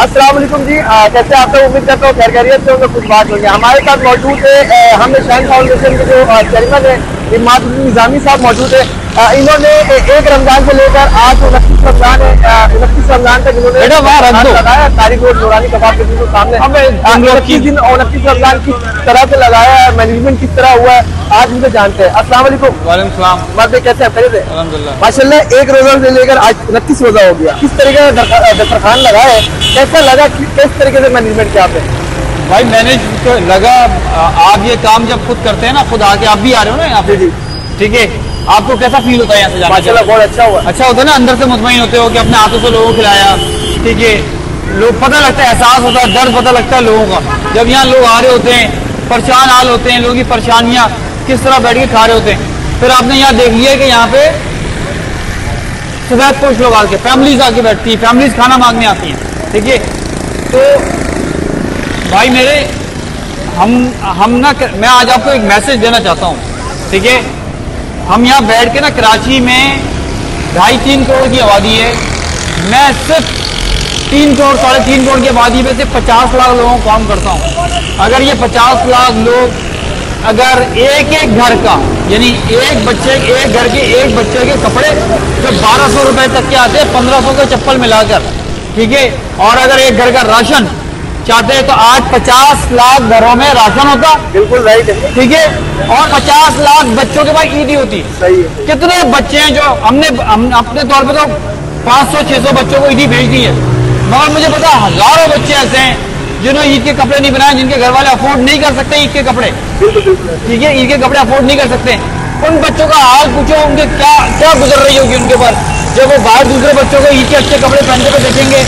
अस्सलाम वालेकुम जी। आ, कैसे आप लोग? उम्मीद करता हूँ खैर खैरियत से उनमें कुछ बात होगी। हमारे साथ मौजूद है हम शाइन फाउंडेशन के जो चेयरमैन है इमाद निज़ामी साहब मौजूद है। इन्होंने एक रमज़ान से लेकर आज उनतीस रमज़ान है उनतीस रमज़ान तक इन्होंने। लगाया तारीख नूरानी कबाब के बिल्कुल सामने। उनतीस दिन उनतीस रमज़ान किस तरह से लगाया है मैनेजमेंट किस तरह हुआ है आज मुझे जानते हैं। अस्सलाम वालेकुम। वालेकुम मर्द कैसे हैं? खैरियत है? एक रोजा से लेकर आज उनतीस रोजा हो गया। किस तरीके का दरखा- दस्तरखान लगा है? कैसा लगा? किस तरीके से मैनेजमेंट किया आपने? भाई मैनेज तो लगा आप ये काम जब खुद करते हैं ना खुद आके आप भी आ रहे हो ना यहाँ पे। जी, ठीक है? आपको कैसा फील होता है यहाँ से जाने माशाल्लाह बहुत अच्छा हुआ। अच्छा होता है ना अंदर से मुतमिन होते हो कि अपने हाथों से लोगों को खिलाया ठीक है? लोग पता लगता है एहसास होता है दर्द पता लगता है लोगों का। जब यहाँ लोग आ रहे होते हैं परेशान हाल होते हैं लोगों की परेशानियाँ किस तरह बैठ के खा रहे होते हैं। फिर आपने यहाँ देख लिया कि यहाँ पे सफ़ेद पोश लोग आके फैमिलीज़ आके बैठती हैं फैमिलीज़ खाना मांगने आती हैं ठीक है? तो भाई मेरे हम हम ना मैं आज आपको एक मैसेज देना चाहता हूँ ठीक है? हम यहाँ बैठ के ना कराची में ढाई तीन करोड़ की आबादी है। मैं सिर्फ़ तीन करोड़, साढ़े तीन करोड़ की आबादी में से पचास लाख लोगों को काम करता हूँ। अगर ये पचास लाख लोग अगर एक एक घर का, यानी एक बच्चे, एक घर के एक बच्चे के कपड़े जो बारह सौ रुपए तक के आते हैं, पंद्रह सौ के चप्पल मिलाकर, ठीक है? और अगर एक घर का राशन चाहते हैं तो आज पचास लाख घरों में राशन होता। बिल्कुल राइट है। ठीक है? और पचास लाख बच्चों के पास ईडी होती। सही है। कितने बच्चे हैं जो हमने हम अपने तौर पे तो 500 600 बच्चों को ईदी भेज दी है। मगर मुझे पता है, हज़ारों बच्चे ऐसे हैं जिन्होंने ईद के कपड़े नहीं बनाए जिनके घर वाले अफोर्ड नहीं कर सकते ईद के कपड़े। ठीक है? ईद के कपड़े अफोर्ड नहीं कर सकते। उन बच्चों का हाल पूछो उनके क्या क्या गुजर रही होगी उनके ऊपर? जब वो बाहर दूसरे बच्चों को ईद के अच्छे कपड़े पहनते हुए देखेंगे।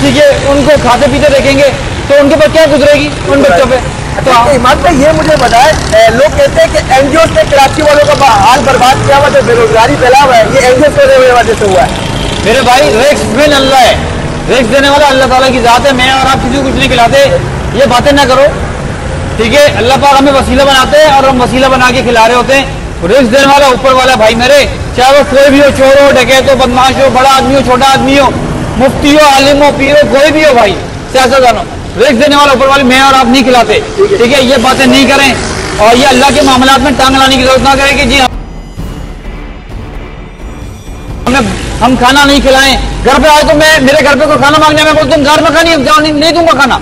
ठीक है? उनको खाते पीते देखेंगे। तो उनके ऊपर क्या गुजरेगी उन बच्चों पे? तो अच्छा इमाम भाई ये मुझे बताए लोग कहते हैं कि एनजीओ ने कराची वालों का हाल बर्बाद किया हुआ जो बेरोजगारी फैला हुआ है ये एनजीओ की वजह से हुआ है। मेरे भाई रिक्स में अल्लाह है। रिक्स देने वाला अल्लाह ताला की जात है मैं और आप किसी को कुछ नहीं खिलाते। ये बातें ना करो। ठीक है अल्लाह पाक हमें वसीला बनाते हैं और हम वसीला बना के खिला रहे होते हैं। रिक्स देने वाला ऊपर वाला भाई मेरे। चाहे वो कोई भी हो चोर हो डकैत हो बदमाश हो बड़ा आदमी हो छोटा आदमी हो मुफ्ती हो आलिम हो पीर हो कोई भी हो भाई सियासतदान। हो रिक्स देने वाला ऊपर वाले मैं और आप नहीं खिलाते। ठीक है ये बातें नहीं करें और ये अल्लाह के मामला में टांग लाने की ज़रूरत ना करें कि जी हमें हम खाना नहीं खिलाएँ। घर पे आए तो मैं मेरे घर पे कोई खाना मांगने में बोलता हूँ घर में खानी नहीं, नहीं दूँगा खाना।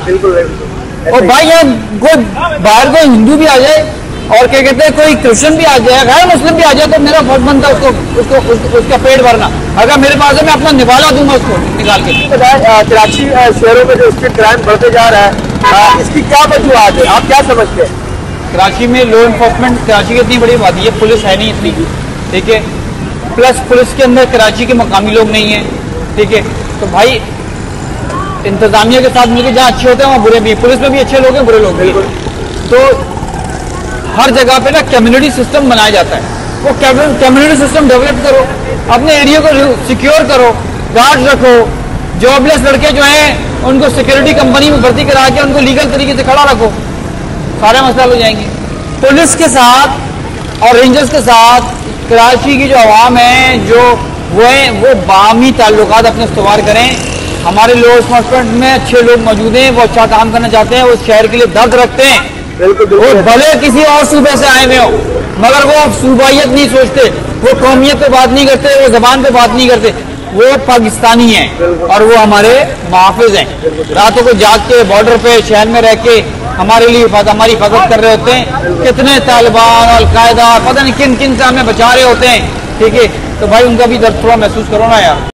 और भाई यहाँ कोई बाहर कोई हिंदू भी आ जाए और क्या कहते हैं कोई क्रिश्चियन भी आ जाए गैर मुस्लिम भी आ जाए तो मेरा फ़र्ज़ बनता है उसको उसको उस, उसका पेट भरना। अगर मेरे पास है मैं अपना निवाला दूँगा उसको निकाल के। कराची शहरों में जो स्ट्रीट क्राइम बढ़ते जा रहा है इसकी क्या वजूहत है? आप क्या समझते हैं? कराची में लॉ इन्फोर्समेंट कराची की इतनी बड़ी आबादी है पुलिस है नहीं इतनी। ठीक है? प्लस पुलिस के अंदर कराची के मकामी लोग नहीं हैं। ठीक है? तो भाई इंतजामिया के साथ मिलकर जहाँ अच्छे होते हैं वहाँ बुरे भी हैं। पुलिस में भी अच्छे लोग हैं बुरे लोग भी तो हर जगह पे ना कम्युनिटी सिस्टम बनाया जाता है। वो कम्युनिटी सिस्टम डेवलप करो, अपने एरिया को सिक्योर करो गार्ड रखो जॉबलेस लड़के जो हैं, उनको सिक्योरिटी कंपनी में भर्ती करा के उनको लीगल तरीके से खड़ा रखो। सारे मसला हो जाएँगे। पुलिस के साथ और रेंजर्स के साथ कराची की जो आवाम है, जो वो है, वो बामी ताल्लुक अपने इस्तेमाल करें। हमारे लॉ इन्फोर्समेंट में अच्छे लोग मौजूद हैं, वो अच्छा काम करना चाहते हैं, वो शहर के लिए दर्द रखते हैं। बिल्कुल वो भले किसी और सूबे से आए हुए हो मगर वो सूबाइत नहीं सोचते वो कौमियत पे बात नहीं करते वो जबान पे बात नहीं करते। वो पाकिस्तानी हैं और वो हमारे मुहाफिज हैं। रातों को जाग के बॉर्डर पे शहर में रह के हमारे लिए हमारी हिफाजत कर रहे होते हैं। कितने तालिबान अलकायदा पता नहीं किन किन से हमें बचा रहे होते हैं। ठीक है तो भाई उनका भी दर्द थोड़ा महसूस करो ना यार।